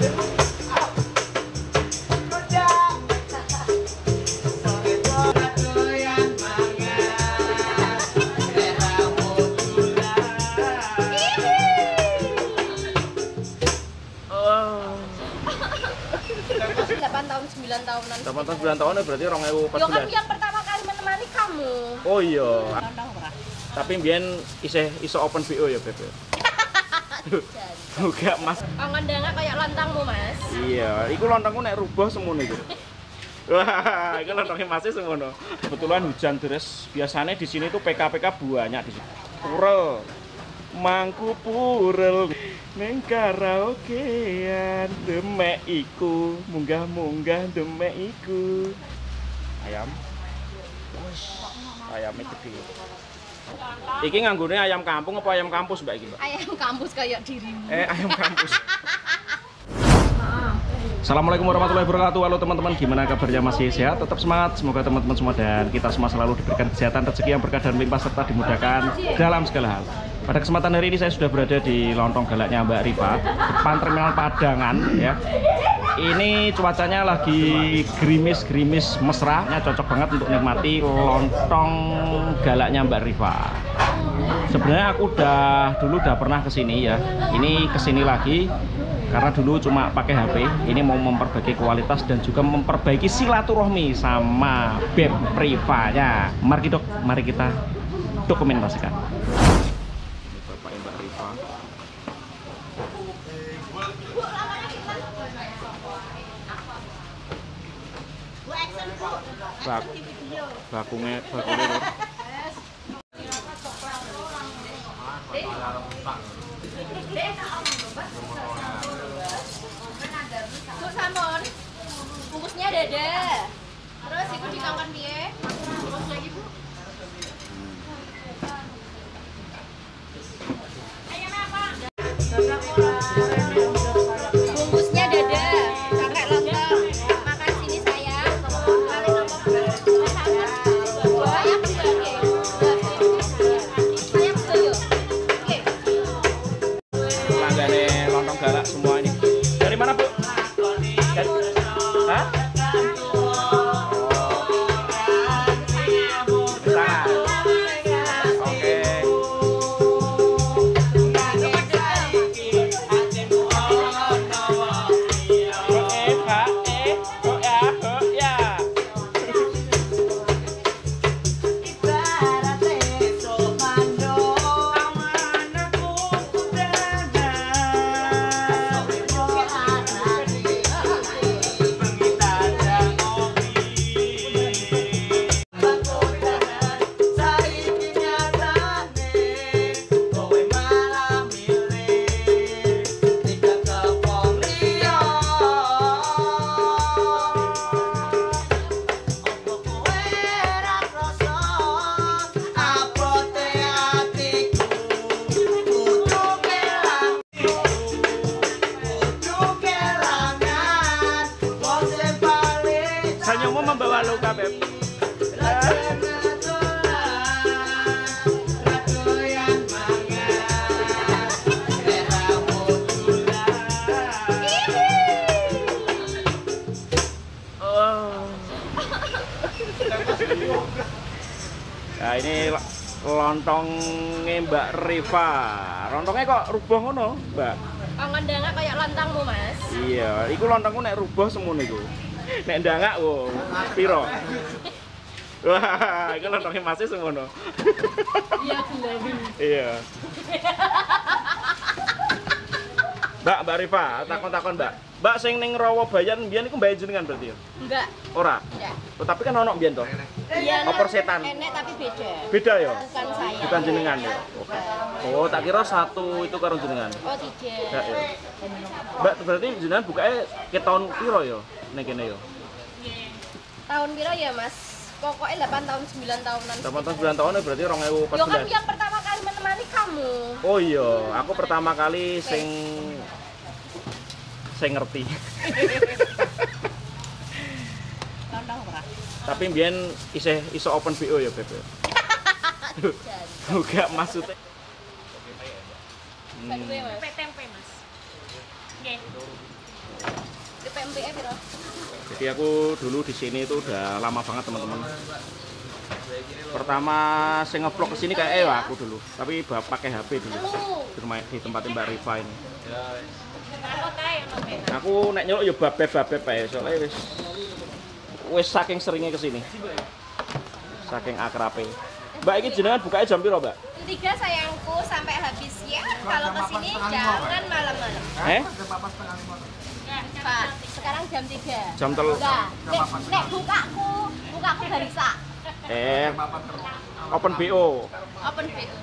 Oh. 8 tahun 9 tahunan 8 tahun 9 tahun ya berarti Yo kan 2014. yang pertama kali menemani kamu Oh iya. Tapi mbiyen isih iso open VO ya, Beb. Juga Mas. Nggak kayak lontongmu mas Iya, iku lontongku nek rubah semono iku. Wah, iku lontongnya masih semono. Kebetulan hujan deras. Biasanya di sini tuh PK-PK banyak di sini. Purel. Mangku purel ning karaokean demek iku munggah-munggah demek iku. Ayam. Ayamnya gede. Iki nganggone ayam kampung apa ayam kampus, Mbak iki, Mbak? ayam kampus kayak dirimu. Eh, ayam kampus. Assalamualaikum warahmatullahi wabarakatuh. Halo teman-teman, gimana kabarnya? Masih sehat? Tetap semangat, semoga teman-teman semua dan kita semua selalu diberikan kesehatan, rezeki yang berkah dan limpah serta dimudahkan dalam segala hal. Pada kesempatan hari ini saya sudah berada di lontong galaknya Mbak Rifa Depan terminal Padangan ya Ini cuacanya lagi gerimis-gerimis mesra ya, Cocok banget untuk nikmati lontong galaknya Mbak Rifa Sebenarnya aku udah dulu udah pernah ke sini ya. Ini ke sini lagi karena dulu cuma pakai HP. Ini mau memperbaiki kualitas dan juga memperbaiki silaturahmi sama Beb Rifanya. Mari dok, mari kita dokumentasikan. và và cùng nghe và cùng nghe lontongnya Mbak Riva. Lontongnya kok rubah ngono, Mbak? kangen nggak kayak lontongmu mas Iya, iku lontongku nek rubah semono iku. Nek ndangak wo, piro? Wah, iku lontongnya masih semono. iya gelawi Iya. Mbak, Mbak Riva, takon-takon Mbak. Mbak sing ning Rawabayan mbiyen iku mbak jenengan berarti ya? enggak Ora. enggak Oh, tapi kan ono mbiyen to. iya Opor setan. enek tapi beda Beda ya? bukan saya Bukan jenengan ya. Oke. Oh, tak kira satu itu karo jenengan. oh tidak Ya, ya. Mbak, berarti jenengan bukanya ke tahun piro ya? Nek kene ya. tahun piro ya mas pokoknya 8 tahun 9 tahunan 8 tahun 9 tahun ya berarti Yo kan 2014. yang pertama kali menemani kamu Oh iya, aku pertama kali sing sing ngerti. Tapi mbiyen isih iso open VO ya, Beb. ya? Juga maksudnya. Gue mas tempe mas piro? Jadi aku dulu di sini itu udah lama banget teman-teman. Pertama saya ngevlog ke sini kayak eh aku dulu, tapi ba- pakai HP dulu di rumah di tempat Mbak Rifa ini. Aku nek nyeluk ya babeb babeb ae soalnya wis wis saking seringnya ke sini. Saking akrabe. Mbak ini jenengan bukanya jam piro, Mbak? Tiga sayangku sampai habis ya. Kalau ke sini jangan malam-malam. Eh? Pak, sekarang jam 3 Jam telu. Enggak, nek, nek bukaku, bukaku barisa Eh. Open BO. Open BO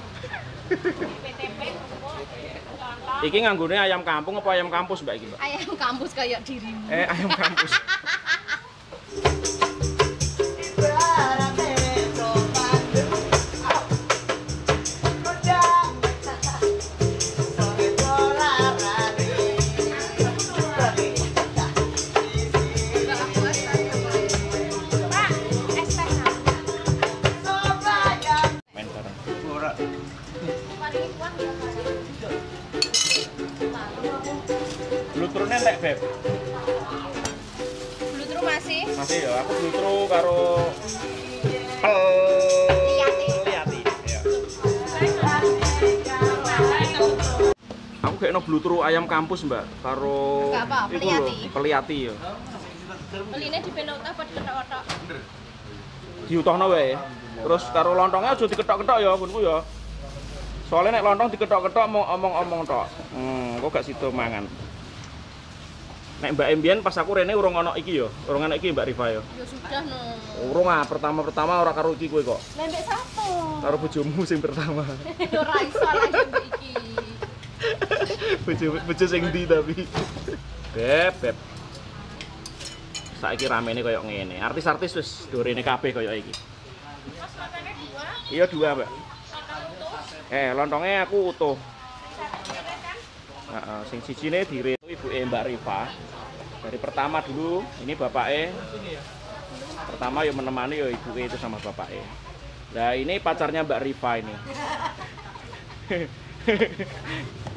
Iki nganggone ayam kampung apa ayam kampus, Mbak iki, Mbak? Ayam kampus kayak dirimu Eh, ayam kampus. Aku kayak no Bluetooth ayam kampus, Mbak, karo Enggak apa, lho, peliati. Peliati ya. Belinya di penota apa di ketok-ketok Diutohno wae. Terus karo lontongnya aja diketok-ketok ya, bunku ya. Soalnya nek lontong diketok-ketok mau omong-omong tok. Hmm, kok gak sido mangan. Nek Mbak Embien pas aku rene urung ono iki ya, urung ono iki Mbak Rifa ya. Ya sudah no Urung ah, pertama-pertama ora karo iki kowe kok. Lembek satu Karo bojomu sing pertama. Ora iso iki bojo sing ndi tapi. Beb, beb. Saiki ramene koyo ngene. Artis-artis wis dorene kabeh koyo iki. Mas makannya dua Iya dua, Mbak. Eh, lontongnya aku utuh. Heeh, sing sijine diretu ibu Mbak Rifa. Dari pertama dulu, ini bapaknya. Pertama ya menemani ya ibu itu sama bapaknya. Nah ini pacarnya Mbak Rifa ini.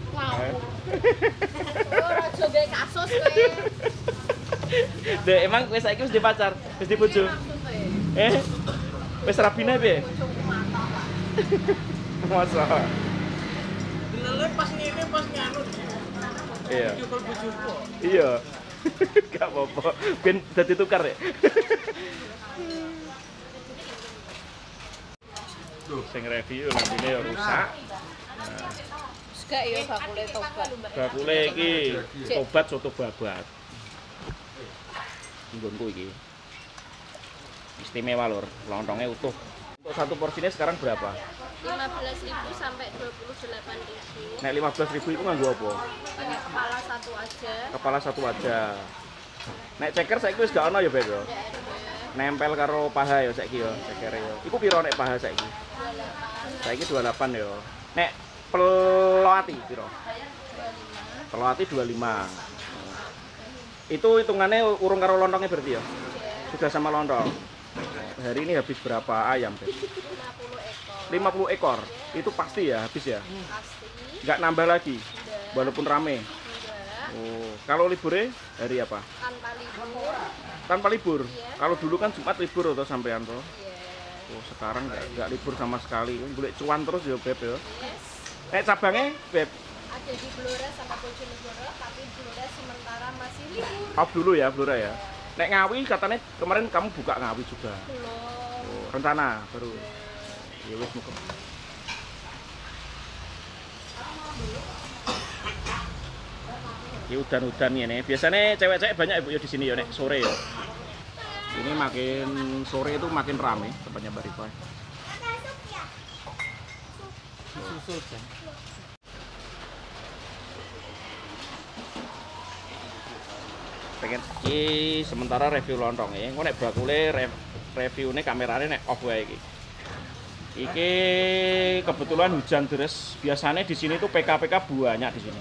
Ora joge kasus kowe Dek, emang wis saiki wis di pacar, wis di bojo. Maksud kowe Eh, wis rabine piye? Masa? Lele pas ngene pas nganu Iya. Iya. Gak apa-apa. Ben dadi tukar ya. Tuh, sing review lambene ya rusak. Gak ya bakule tobat Bakule iki tobat soto babat. Nggonku iki. Istimewa lur, lontongnya utuh. Untuk satu porsinya sekarang berapa? 15.000 sampai 28.000 Nek 15.000 itu nganggo apa? pakai kepala satu aja Kepala satu aja. Nek ceker saiki wis gak ono ya, Beb ya. Nempel karo paha ya saiki ya, ceker ya. Iku piro nek paha saiki? 28 Saiki 28 ya. Nek peloati piro? Peloati 25. Itu hitungannya urung karo lontongnya berarti ya? Sudah sama lontong. Hari ini habis berapa ayam, Beb? 50 ekor 50 ekor. Itu pasti ya habis ya? pasti Nggak nambah lagi enggak walaupun rame. enggak Oh, kalau liburnya hari apa? tanpa libur Tanpa libur. Iya. Kalau dulu kan Jumat libur atau sampean toh. ya Oh, sekarang nggak libur sama sekali. Boleh cuan terus ya, Beb ya. yes Nek cabangnya, Beb, ada di Blora sama Bojonegoro tapi Blora sementara masih libur off dulu ya, Blora ya. Nek Ngawi katanya kemarin kamu buka Ngawi juga. belum Oh, rencana baru. Ya wis muka. Ini udan-udan ya nih. Biasanya cewek-cewek banyak ibu ya di sini ya nek sore ya. Ini makin sore itu makin rame tempatnya Mbak Rifa. Susu jan. pengen. Iki sementara review lontong ya engko nek bakule re, reviewnya kameranya nek off wae iki? Iki kebetulan hujan deras biasanya di sini tuh PK-PK banyak di sini.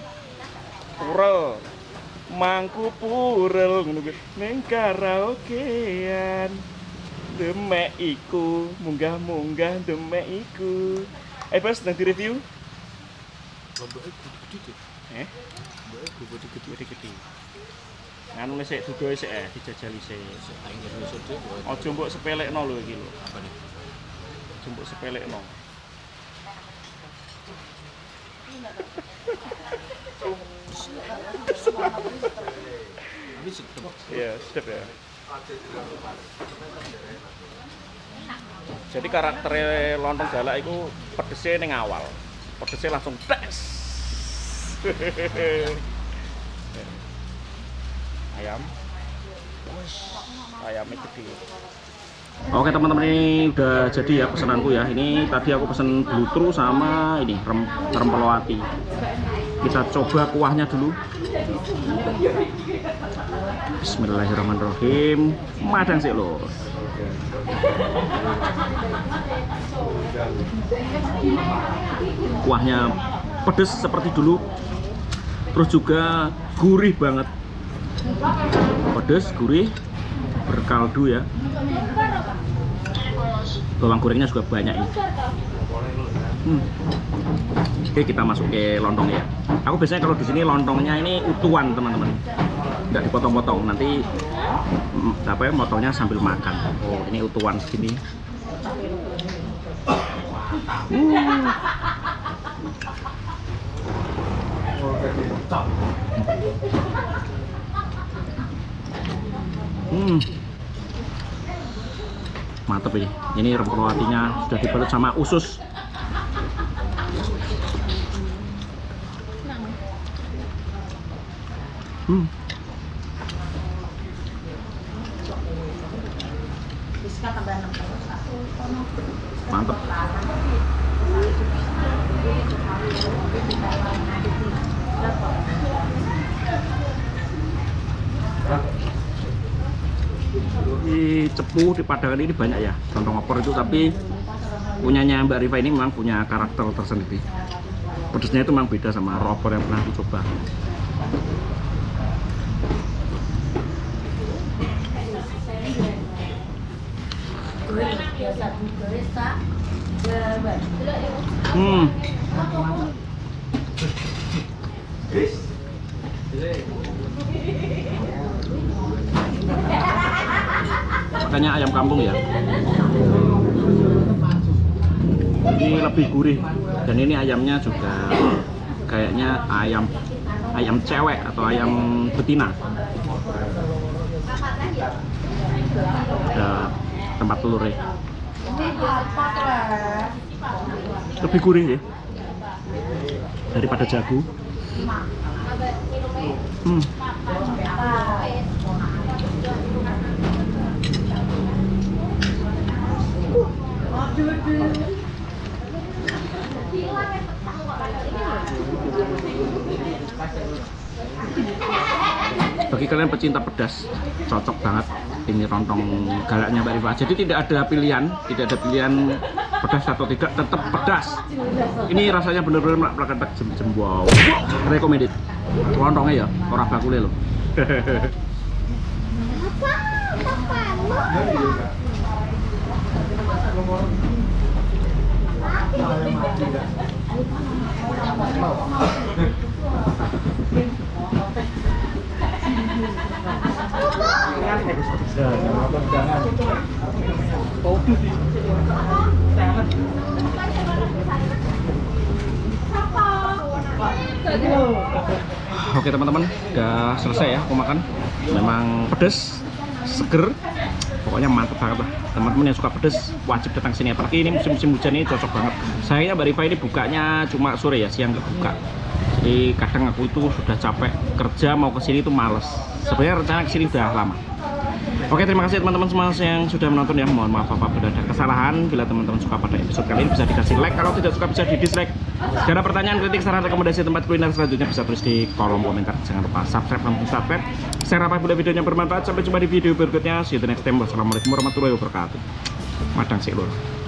Purel. Mangku purel. Ning karaokean. Demek iku. Munggah-munggah demek iku eh pas nanti review Lomboke gede-gede. eh Mbok Gede-gede. Nganu sik dudoe sik eh dijajali sik. Aja mbok sepelekno lho iki lho. Apa nih? Aja mbok sepelekno. Ini sedep. Iya, sedap ya. Jadi karakter lontong galak itu pedesnya ning awal. Pedesnya langsung tes. Ayam. Ayamnya gede. Oke teman-teman ini udah jadi ya pesananku ya. Ini tadi aku pesen blutru sama ini rem. Kita coba kuahnya dulu. Bismillahirrahmanirrahim. Madang sih lho. Kuahnya pedes seperti dulu. Terus juga gurih banget. Pedes, gurih, berkaldu ya. Bawang gorengnya juga banyak ini. Hmm. Oke kita masuk ke lontongnya. Aku biasanya kalau di sini lontongnya ini utuhan teman-teman, nggak dipotong-potong. Nanti mm, apa ya motongnya sambil makan. Oh ini utuhan segini. Hmm. Mantap ini. Ini rempeyatinya sudah dibalut sama usus. Hmm. Di cepu di Padangan ini banyak ya lontong opor itu tapi punyanya Mbak Rifa ini memang punya karakter tersendiri. Pedesnya itu memang beda sama opor yang pernah aku coba Hmm. Makanya ayam kampung ya. Ini lebih gurih dan ini ayamnya juga kayaknya ayam ayam cewek atau ayam betina. Tempat telurnya. Lebih gurih ya daripada jagu. Hmm. Bagi kalian pecinta pedas, cocok banget ini rontong galaknya Mbak Rifa. Jadi tidak ada pilihan, tidak ada pilihan pedas atau tidak, tetap pedas. Ini rasanya benar-benar melakukan jem-jem wow. Recommended. Rontongnya ya, orang bakule loh. Oke teman-teman, udah selesai ya aku makan. Memang pedes, seger, pokoknya mantep banget lah. Teman-teman yang suka pedes wajib datang sini. Apalagi ini musim-musim hujan ini cocok banget. Sayangnya Mbak ini bukanya cuma sore ya, siang nggak buka. Jadi kadang aku itu sudah capek kerja mau ke sini itu males. Sebenarnya rencana ke sini udah lama. Oke terima kasih teman-teman semua yang sudah menonton ya. Mohon maaf apabila ada kesalahan. Bila teman-teman suka pada episode kali ini bisa dikasih like. Kalau tidak suka bisa di dislike Jika pertanyaan, kritik, saran, rekomendasi tempat kuliner selanjutnya Bisa tulis di kolom komentar. Jangan lupa subscribe dan subscribe. Share apabila videonya bermanfaat. Sampai jumpa di video berikutnya. See you the next time. Wassalamualaikum warahmatullahi wabarakatuh. Madang sih lur